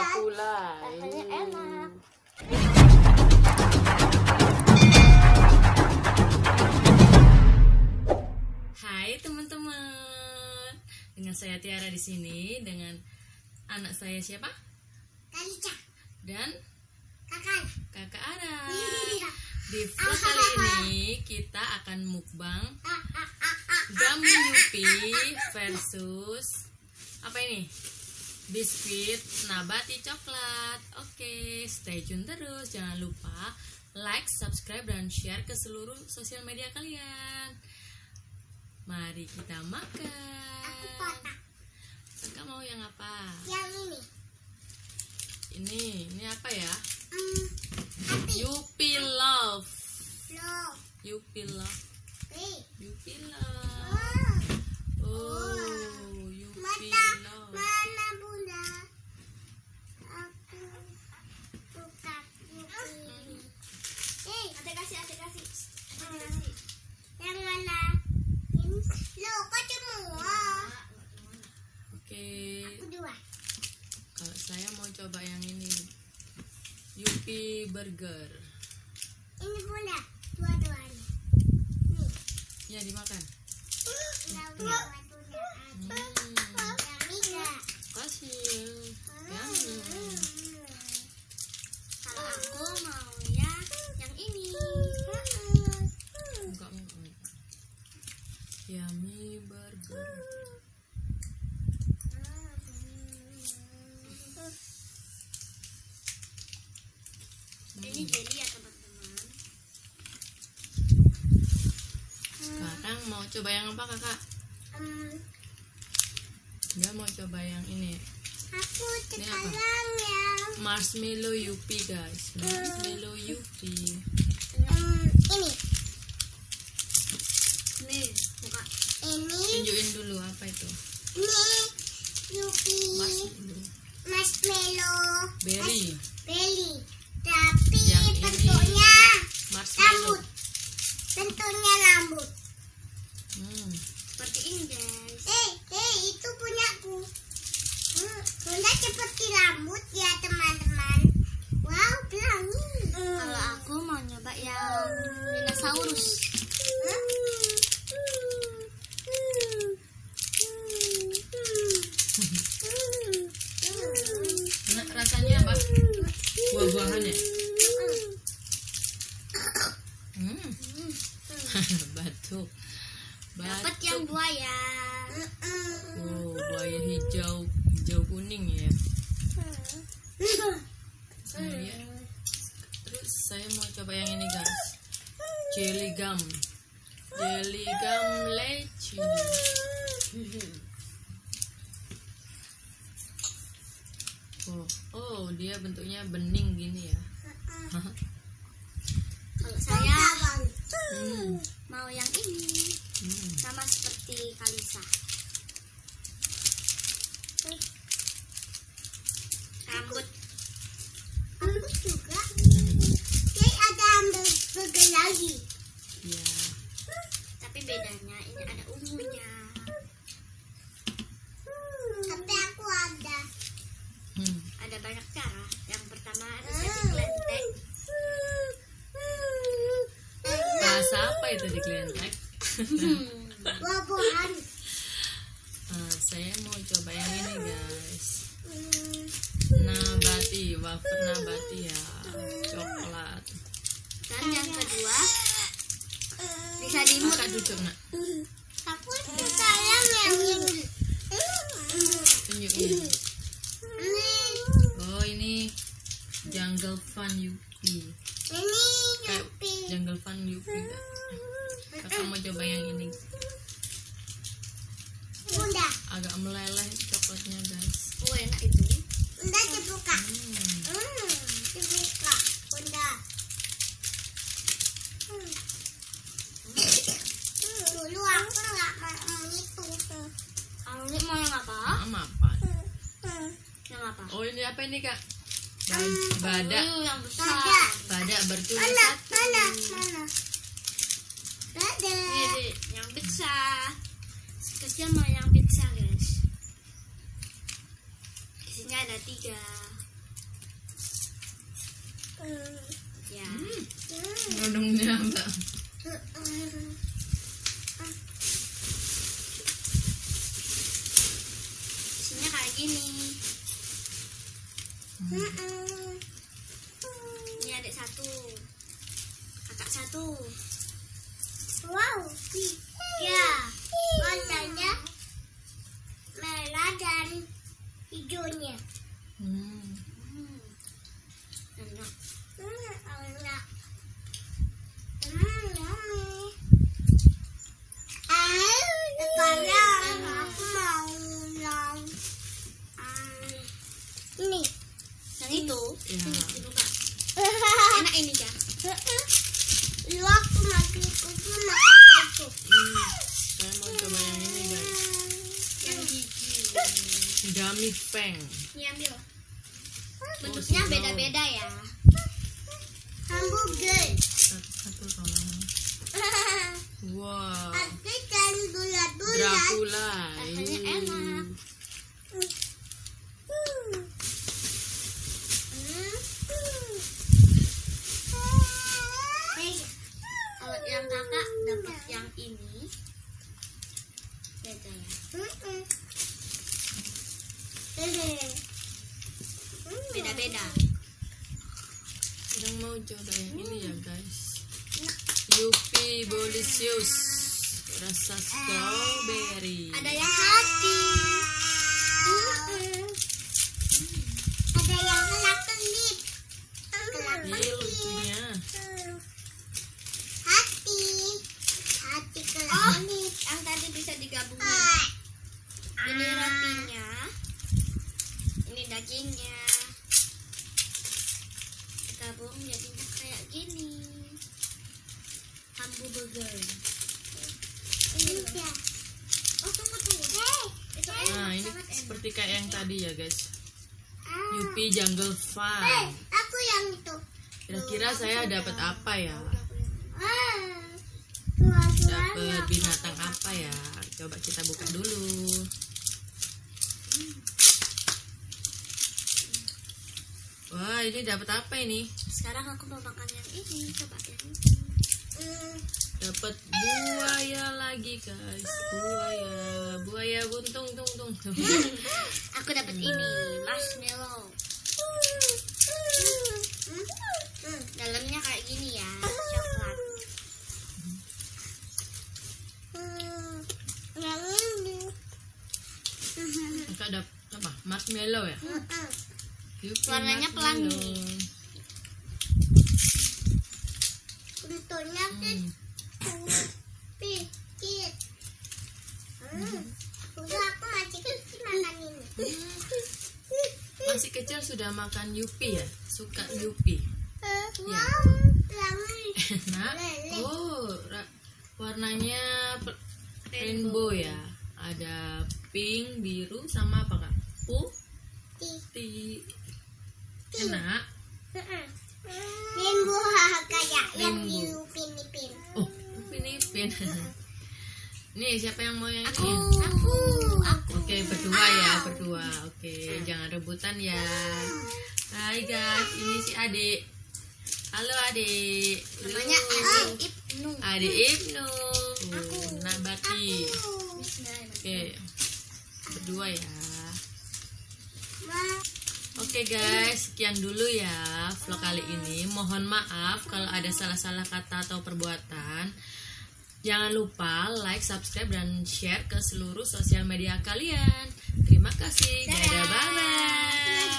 aku lah. Rasanya enak. Hai teman-teman. Dengan saya Tiara di sini dengan anak saya siapa? Kalica. Dan Kakak. kakak Ara. Iya. Di vlog kali ini kita akan mukbang gummy Yupi versus apa ini? Biskuit nabati coklat. Oke, stay tune terus. Jangan lupa like, subscribe, dan share ke seluruh sosial media kalian. Mari kita makan. Aku kotak. Kakak mau yang apa? Yang ini. Ini, ini apa ya? Hati. Yupi Love. Lo. Yupi Love. Nih. Yupi Love. Oh. Oh, Yupi Mata. Love. Mana bunda? Aku suka Yupi. Eh, ada kasih, ada kasih. Ada kasih. Yang mana? Ini. Lo, kok semua? Oke, Aku dua. kalau saya mau coba yang ini. Yupi Burger. Ini bunda. Dua-duanya. Nih. Ya, dimakan. Enggak dua-duanya. Hmm, Yang ini. kasih. Yang Kalau aku maunya yang ini. enggak enggak. Yummy Burger. Ini jadi ya teman-teman. Sekarang mau coba yang apa kakak? Hmm, Dia mau coba yang ini. aku Ini apa? yang Marshmallow Yupi guys. Marshmallow Yupi. hmm, ini. Nih, buka. Ini, Tunjukin dulu apa itu. ini Yupi Marshmallow. marshmallow Berry. belly. Tapi Yang ini bentuknya Marshmallow. rambut. Bentuknya rambut. Hmm. Seperti ini guys. Eh, eh itu punyaku. Hmm, Bunda seperti rambut ya teman-teman. Wow, pelangi. Kalau aku mau nyoba yang dinosaurus. Enak rasanya apa? Buah-buahan ya? Hmm. Batu. Dapat yang buaya. Oh, buaya hijau, hijau kuning ya. Saya terus saya mau coba yang ini guys. Jelly gum. Jelly gum leci. Oh, oh, dia bentuknya bening gini ya. Kalau saya Hmm. mau yang ini Hmm. sama seperti Kalisa. Rambut. Rambut juga. Jadi ada burger lagi. Ya. Tapi bedanya ini ada ungunya. Tapi aku ada. Hmm. Ada banyak cara. Yang pertama bisa dikelentek. Bahasa apa itu di Klentek? Buah-buahan. Ah, saya mau coba yang ini guys. Nabati, wafer nabati ya, coklat. Dan yang kedua bisa dimut. Kakak duduk nak, Aku sayang yang ini. tunjukin. Ini, Oh ini Jungle Fun Yupi. ini Yupi. Jungle Fun Yupi. Kak. Kakak mau coba yang ini. Bunda, Agak meleleh coklatnya guys. oh enak itu. Bunda dibuka. Hmm. Hmm, dibuka. Bunda. Hmm. Hmm, Dulu aku nggak mau itu. Kamu ini mau yang apa? Sama apa? Yang apa? Oh ini apa ini kak? Badak. Hmm, yang besar. Badak bertulis Mana? satu. Mana? Mana? Ada. Ini yang pizza. Kecil mau yang pizza guys. Isinya ada tiga. Ya. Nodongnya mbak. Isinya kayak gini. Ini adik satu. Kakak satu. Wow. Ya. Warnanya merah dan hijaunya. Hmm. Hmm. Enak. Hmm, enak. Hmm, yummy. Sekarang aku mau yang um, ini. Yang itu? Ya. Enak ini ya? Lu aku masih kudu makan. Hmm. Saya mau coba yang ini guys. Yang gigi. Gummy Fang. Ini ambil. Bentuknya beda-beda ya. Hamburger. Satu-satu tolong. Wow. Aku kan dulu-dulu. Dracula. Rasanya enak. Yang kakak dapat yang ini beda ya. Beda-beda. Yang mau coba yang ini ya guys. Yupi Bolisius. Rasa strawberry. Ada yang hati. Ada yang kelap-kelip. Ini lucunya. Hati. Hati kelap-kelip. yang tadi bisa digabungin. Ini rotinya. Ini dagingnya. Gabung jadinya kayak gini. Hamburger. Ini loh. Oh, tunggu tunggu. Itu enak, Nah ini enak. seperti kayak yang tadi ya guys. Ah. Yupi Jungle Eh, Fun. aku yang itu. Kira-kira saya dapat apa ya? Ah. Dapat binatang apa ya? Coba kita buka dulu. Wah ini dapat apa ini? Sekarang aku mau makan yang ini. Coba yang ini. Dapat buaya lagi guys. Buaya, buaya buntung tung tung. tung. Aku dapat ini marshmallow. Dalamnya kayak gini ya, coklat. Yang ini. Kakak dapat Marshmallow ya? Yupi, Warnanya marshmallow. pelangi. Bentuknya Hmm. pikir. Udah aku masih kecil makan ini. Masih kecil sudah makan Yupi ya? Suka Yupi. Wow, pelangi. Nah, oh, warnanya rainbow ya. Ada pink, biru, sama apa kak? Putih. Enak. Rainbow kayak yang di Rainbow. Upin Ipin. Oh, Upin Ipin. Nih, siapa yang mau yang Aku, ini? aku, aku. Oke, berdua ya, berdua. Oke, jangan rebutan ya. Hai guys, ini si adik. Halo adik. Namanya. Adik Ibnu. Adik Ibnu. Nabati. Oke, berdua ya. Oke guys, sekian dulu ya vlog kali ini. Mohon maaf kalau ada salah-salah kata atau perbuatan. Jangan lupa like, subscribe, dan share ke seluruh sosial media kalian. Terima kasih. Dadah, bye-bye.